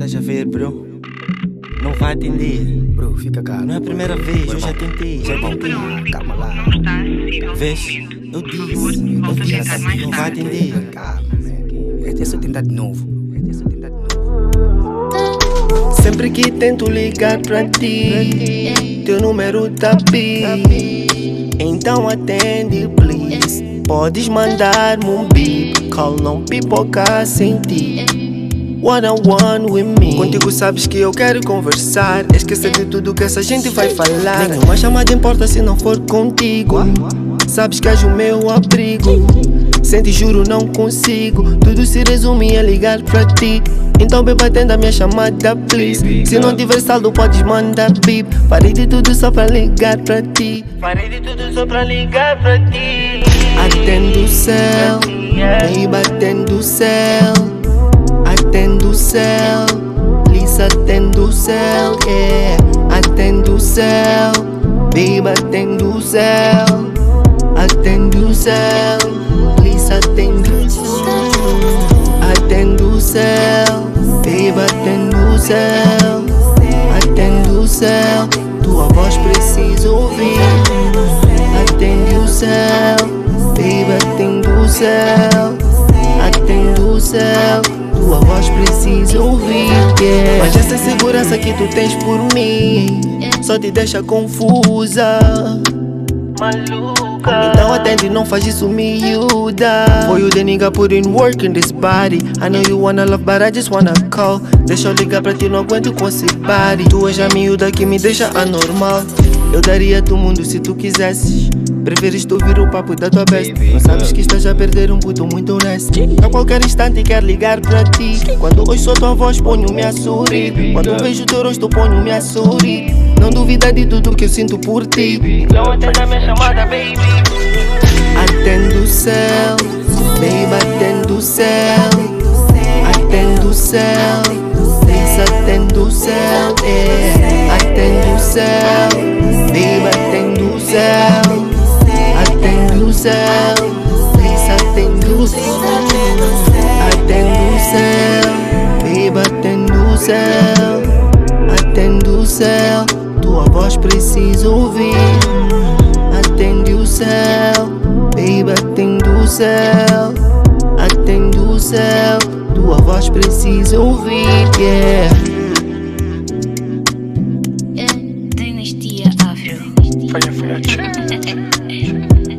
Estás a ver, bro? Não vai atender. Bro, fica calmo. Não é a primeira vez, eu já tentei, já tentei. Calma lá. Vês? Eu disse, eu disse, não vai atender. Calma, man. É só tentar de novo. É só tentar de novo. Sempre que tento ligar pra ti, teu número tá pi. Então atende, please. Podes mandar-me um beep, call não pipoca sem ti. One on one with me. Contigo sabes que eu quero conversar. Esquecer de tudo que essa gente vai falar. Nenhuma chamada importa se não for contigo. Sabes que és o meu abrigo. Sente, juro, não consigo. Tudo se resume a ligar pra ti. Então, beba, atenda a minha chamada, please. Se não tiver saldo, podes mandar beep. Parei de tudo só pra ligar pra ti. Parei de tudo só pra ligar pra ti. Atendo o céu, baby, atendo o céu. Yeah. Atendo o céu, baby, atendo o céu. Atendo o céu, Lisa, atendo o céu. Atendo o céu, baby, atendo o céu. Atendo o céu, tua voz preciso ouvir. Atende o céu, baby, atendo o céu. Segurança que tu tens por mim só te deixa confusa. Maluca. Então atende, não faz isso miúda. For you the nigga put in work in this body. I know you wanna love, but I just wanna call. Deixa eu ligar pra ti, não aguento com esse body. Tu és a miúda que me deixa anormal. Eu daria-te o mundo se tu quisesses. Preferes tu ouvir o papo da tua best. Não sabes que estás a perder um puto muito honesto. A qualquer instante quero ligar pra ti. Quando ouço a tua voz, ponho-me a sorrir. Quando vejo o teu rosto, ponho-me a sorrir. Não duvida de tudo que eu sinto por ti. Então atenda a minha chamada, baby. Atendo o céu, baby, atendo o céu. Atendo o céu, diz atendo o céu, yeah. Atendo o céu, céu, tua voz preciso ouvir. Atende o céu, baby, atende o céu. Atende o céu, tua voz preciso ouvir. Yeah. É, Dinastia Afro. Foi